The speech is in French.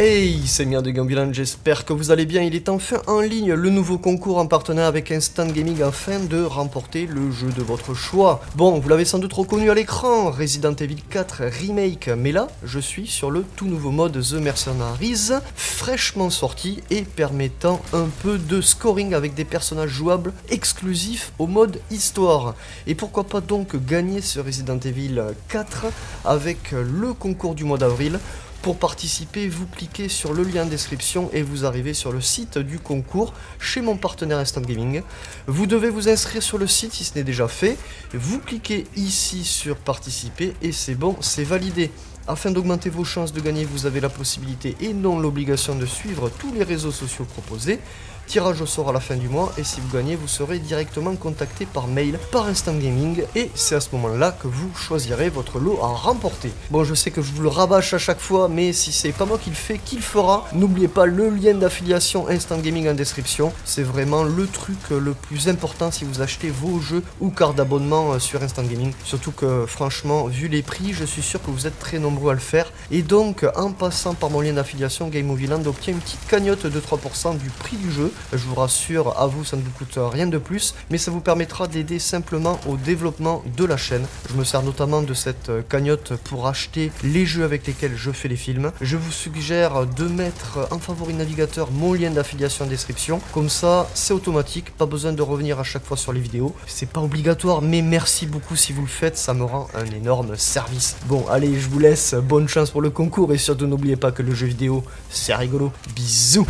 Hey, c'est Mia de Gambilan, j'espère que vous allez bien. Il est enfin en ligne le nouveau concours en partenariat avec Instant Gaming afin de remporter le jeu de votre choix. Bon, vous l'avez sans doute reconnu à l'écran, Resident Evil 4 Remake, mais là, je suis sur le tout nouveau mode The Mercenaries, fraîchement sorti et permettant un peu de scoring avec des personnages jouables exclusifs au mode histoire. Et pourquoi pas donc gagner ce Resident Evil 4 avec le concours du mois d'avril pour participer, vous cliquez sur le lien en description et vous arrivez sur le site du concours chez mon partenaire Instant Gaming. Vous devez vous inscrire sur le site si ce n'est déjà fait. Vous cliquez ici sur participer et c'est bon, c'est validé. Afin d'augmenter vos chances de gagner, vous avez la possibilité et non l'obligation de suivre tous les réseaux sociaux proposés. Tirage au sort à la fin du mois et si vous gagnez, vous serez directement contacté par mail par Instant Gaming et c'est à ce moment-là que vous choisirez votre lot à remporter. Bon, je sais que je vous le rabâche à chaque fois, mais si c'est pas moi qui le fais, qui le fera? N'oubliez pas le lien d'affiliation Instant Gaming en description. C'est vraiment le truc le plus important si vous achetez vos jeux ou cartes d'abonnement euh, sur Instant Gaming. Surtout que franchement, vu les prix, je suis sûr que vous êtes très à le faire. Et donc, en passant par mon lien d'affiliation, Game Movie Land obtient une petite cagnotte de 3% du prix du jeu. Je vous rassure, à vous, ça ne vous coûte rien de plus, mais ça vous permettra d'aider simplement au développement de la chaîne. Je me sers notamment de cette cagnotte pour acheter les jeux avec lesquels je fais les films. Je vous suggère de mettre en favori navigateur mon lien d'affiliation en description. Comme ça, c'est automatique, pas besoin de revenir à chaque fois sur les vidéos. C'est pas obligatoire, mais merci beaucoup si vous le faites, ça me rend un énorme service. Bon, allez, je vous laisse, bonne chance pour le concours et surtout n'oubliez pas que le jeu vidéo, c'est rigolo. Bisous